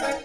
Bye.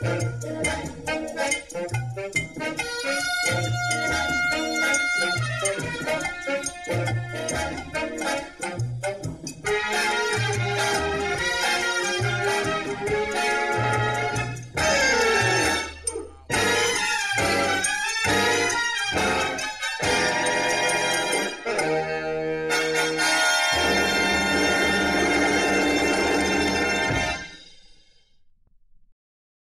Thank you.